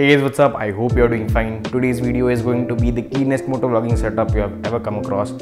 Hey guys, what's up? I hope you're doing fine. Today's video is going to be the cleanest motovlogging setup you have ever come across.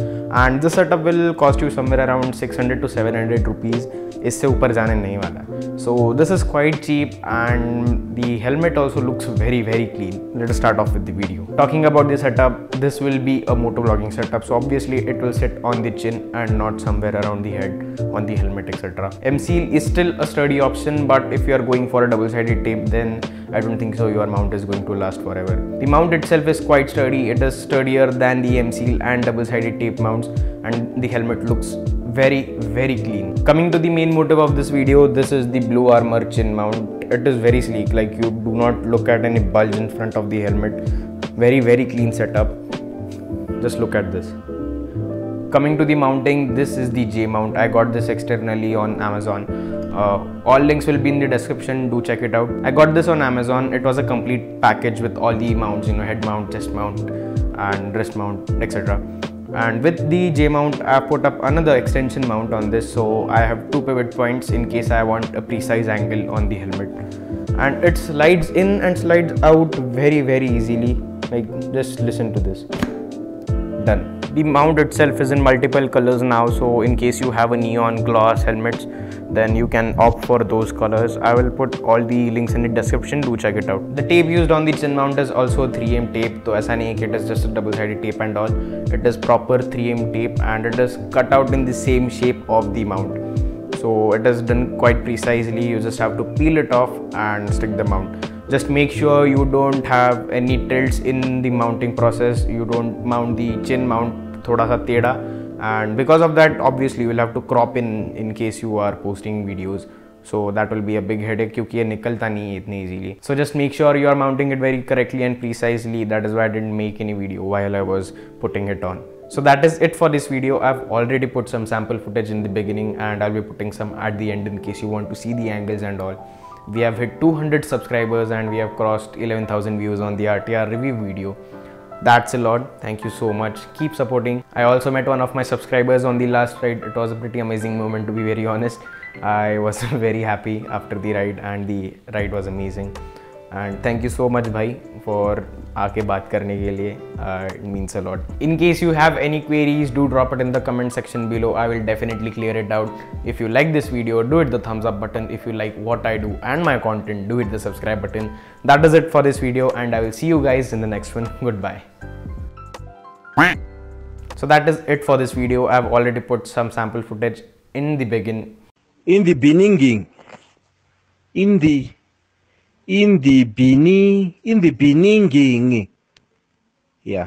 And this setup will cost you somewhere around 600 to 700 rupees. इससे ऊपर जाने नहीं वाला So this is quite cheap and the helmet also looks very very clean. Let us start off with the video. Talking about the setup, this will be a motovlogging setup. So obviously it will sit on the chin and not somewhere around the head, on the helmet etc. M-Seal is still a sturdy option but if you are going for a double-sided tape then I don't think so your mount is going to last forever. The mount itself is quite sturdy, it is sturdier than the M-Seal and double-sided tape mounts and the helmet looks very very clean. Coming to the main motive of this video, this is the Bluarmor chin mount. It is very sleek, like you do not look at any bulge in front of the helmet. Very very clean setup. Just look at this. Coming to the mounting, this is the J mount. I got this externally on Amazon. Uh, all links will be in the description, do check it out. I got this on Amazon. It was a complete package with all the mounts, you know, head mount, chest mount, and wrist mount, etc. And with the J mount, I put up another extension mount on this. So I have two pivot points in case I want a precise angle on the helmet. And it slides in and slides out very, very easily. Like, just listen to this. Done the mount itself is in multiple colors now so in case you have a neon gloss helmets then you can opt for those colors. I will put all the links in the description do check it out. The tape used on the chin mount is also 3m tape so aisa nahi it is just a double sided tape and all. It is proper 3m tape and it is cut out in the same shape of the mount. So it is done quite precisely you just have to peel it off and stick the mount just make sure you don't have any tilts in the mounting process you don't mount the chin mount thoda sa teda and because of that obviously you will have to crop in in case you are posting videos so that will be a big headache क्योंकि ये निकलता नहीं है इतने easily so just make sure you are mounting it very correctly and precisely that is why I didn't make any video while I was putting it on so that is it for this video I've already put some sample footage in the beginning and I'll be putting some at the end in case you want to see the angles and all we have hit 200 subscribers and we have crossed 11,000 views on the RTR review video. That's a lot. Thank you so much. Keep supporting. I also met one of my subscribers on the last ride. It was a pretty amazing moment to be very honest. I was very happy after the ride and the ride was amazing. And thank you so much bhai for आके बात करने के लिए it means a lot. In case you have any queries, do drop it in the comment section below. I will definitely clear it out. If you like this video, do hit the thumbs up button. If you like what I do and my content, do hit the subscribe button. That is it for this video and I will see you guys in the next one. Goodbye. So that is it for this video. I have already put some sample footage in the begin. In the beginning. In the in the beginning in the beginning